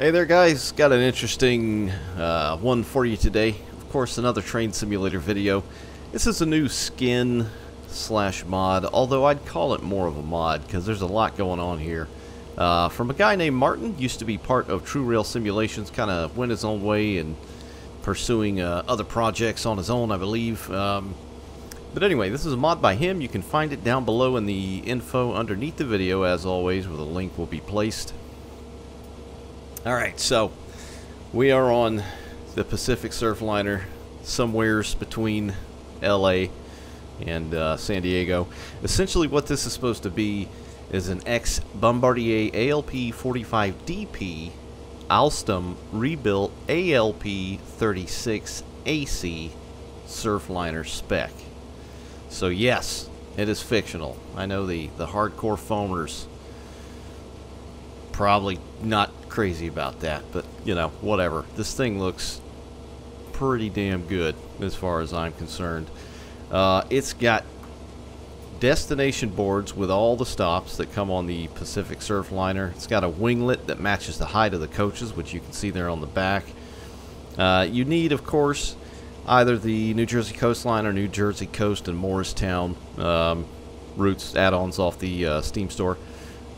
Hey there guys, got an interesting uh, one for you today. Of course, another train simulator video. This is a new skin slash mod, although I'd call it more of a mod because there's a lot going on here. Uh, from a guy named Martin, used to be part of True Rail Simulations, kind of went his own way and pursuing uh, other projects on his own, I believe. Um, but anyway, this is a mod by him. You can find it down below in the info underneath the video, as always, where the link will be placed. Alright, so we are on the Pacific Surfliner, somewheres between LA and uh, San Diego. Essentially, what this is supposed to be is an ex Bombardier ALP 45DP Alstom rebuilt ALP 36 AC Surfliner spec. So, yes, it is fictional. I know the, the hardcore foamers probably not crazy about that, but you know, whatever. This thing looks pretty damn good as far as I'm concerned. Uh, it's got destination boards with all the stops that come on the Pacific Surfliner. It's got a winglet that matches the height of the coaches, which you can see there on the back. Uh, you need, of course, either the New Jersey Coastline or New Jersey Coast and Morristown um, routes add-ons off the uh, Steam store.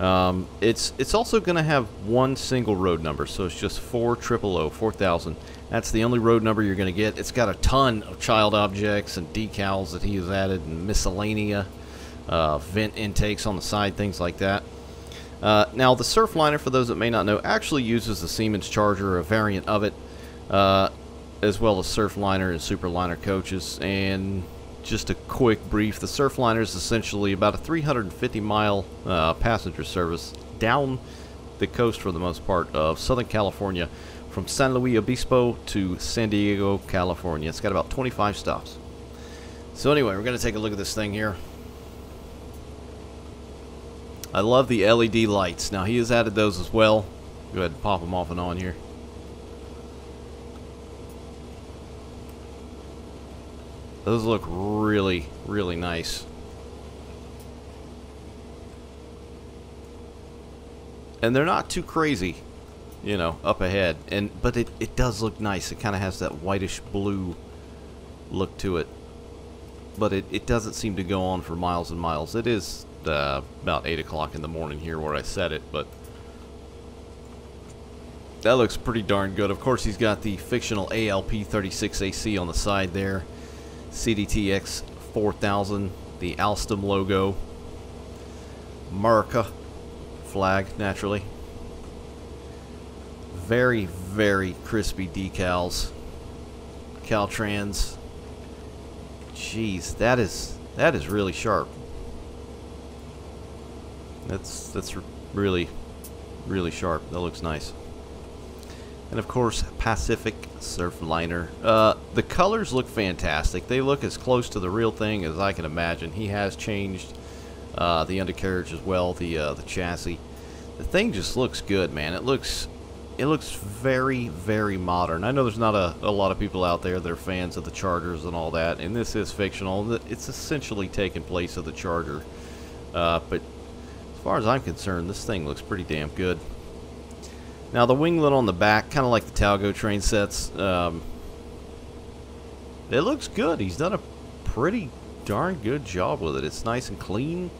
Um, it's it's also going to have one single road number, so it's just 4 000, 4000. That's the only road number you're going to get. It's got a ton of child objects and decals that he has added and miscellanea, uh, vent intakes on the side, things like that. Uh, now, the Surfliner, for those that may not know, actually uses the Siemens Charger, a variant of it, uh, as well as Surfliner and Superliner coaches. And just a quick brief, the Surfliner is essentially about a 350 mile uh, passenger service down the coast for the most part of Southern California from San Luis Obispo to San Diego, California. It's got about 25 stops. So anyway, we're going to take a look at this thing here. I love the LED lights. Now he has added those as well. Go ahead and pop them off and on here. Those look really, really nice. And they're not too crazy, you know, up ahead. And But it, it does look nice. It kind of has that whitish blue look to it. But it, it doesn't seem to go on for miles and miles. It is uh, about 8 o'clock in the morning here where I set it, but that looks pretty darn good. Of course, he's got the fictional ALP 36AC on the side there. CDTX 4000, the Alstom logo, America flag, naturally. Very, very crispy decals. Caltrans. Jeez, that is that is really sharp. That's that's really, really sharp. That looks nice. And of course, Pacific Surfliner. Uh, the colors look fantastic. They look as close to the real thing as I can imagine. He has changed uh, the undercarriage as well, the uh, the chassis. The thing just looks good, man. It looks it looks very, very modern. I know there's not a, a lot of people out there that are fans of the Chargers and all that, and this is fictional. It's essentially taking place of the Charger. Uh, but as far as I'm concerned, this thing looks pretty damn good. Now the winglet on the back, kind of like the Talgo train sets, um, it looks good. He's done a pretty darn good job with it. It's nice and clean.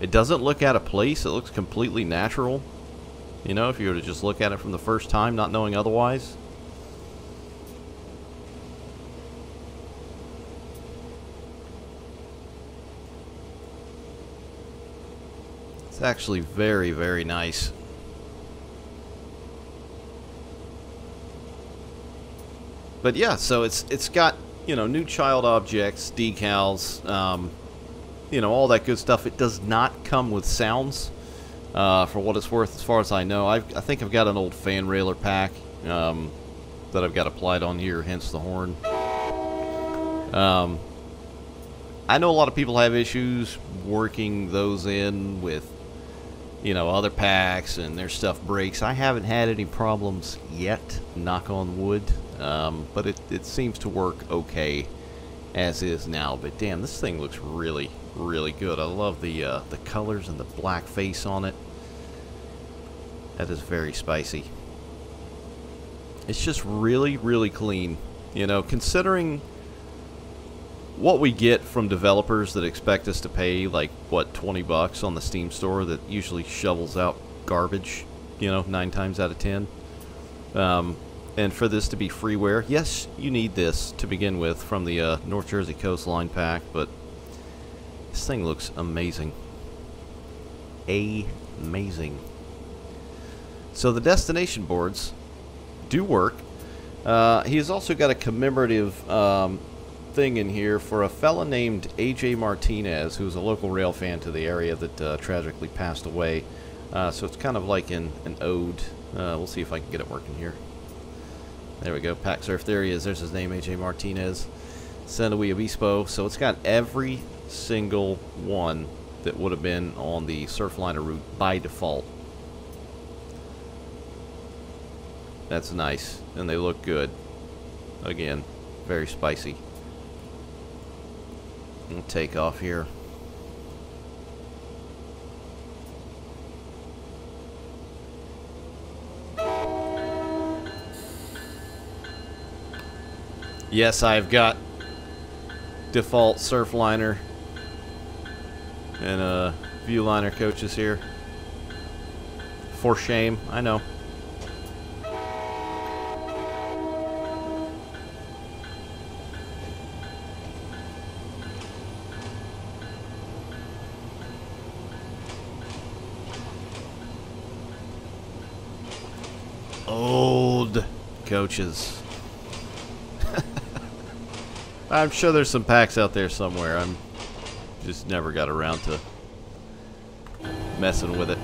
It doesn't look out of place. It looks completely natural. You know, if you were to just look at it from the first time, not knowing otherwise. It's actually very, very nice. But yeah, so it's it's got you know new child objects, decals, um, you know all that good stuff. It does not come with sounds, uh, for what it's worth, as far as I know. I've, I think I've got an old Fan Railer pack um, that I've got applied on here, hence the horn. Um, I know a lot of people have issues working those in with you know other packs and their stuff breaks. I haven't had any problems yet, knock on wood. Um, but it, it seems to work okay as is now. But damn, this thing looks really, really good. I love the uh, the colors and the black face on it. That is very spicy. It's just really, really clean. You know, considering what we get from developers that expect us to pay like what 20 bucks on the Steam store that usually shovels out garbage, you know, nine times out of ten. Um, and for this to be freeware, yes, you need this to begin with from the uh, North Jersey Coastline pack, but this thing looks amazing. Amazing. So the destination boards do work. Uh, he has also got a commemorative um, thing in here for a fella named AJ Martinez, who's a local rail fan to the area that uh, tragically passed away. Uh, so it's kind of like an, an ode. Uh, we'll see if I can get it working here. There we go. PacSurf. There he is. There's his name, AJ Martinez. San Luis Obispo. So it's got every single one that would have been on the Surfliner route by default. That's nice. And they look good. Again, very spicy. We'll take off here. Yes, I've got default Surfliner and uh, Viewliner coaches here. For shame, I know. Old coaches. I'm sure there's some packs out there somewhere. I'm just never got around to messing with it.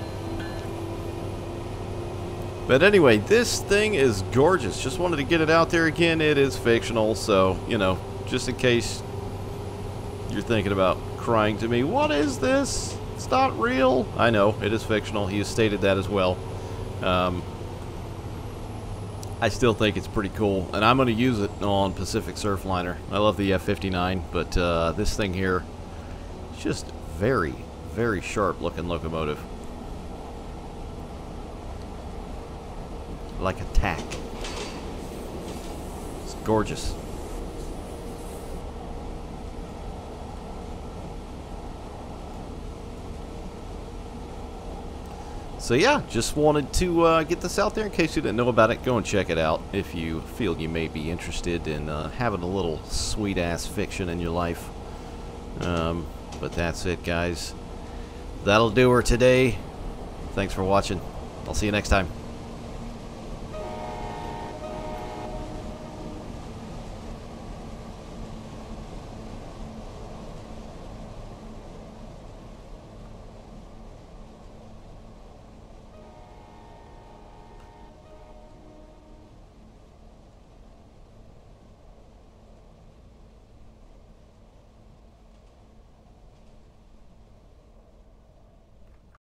But anyway, this thing is gorgeous. Just wanted to get it out there again. It is fictional, so, you know, just in case you're thinking about crying to me, what is this? It's not real. I know, it is fictional. He has stated that as well. Um, I still think it's pretty cool, and I'm going to use it on Pacific Surfliner. I love the F-59, but uh, this thing here, just very, very sharp looking locomotive. Like a tack. It's gorgeous. So yeah, just wanted to uh, get this out there in case you didn't know about it. Go and check it out if you feel you may be interested in uh, having a little sweet-ass fiction in your life. Um, but that's it, guys. That'll do her today. Thanks for watching. I'll see you next time.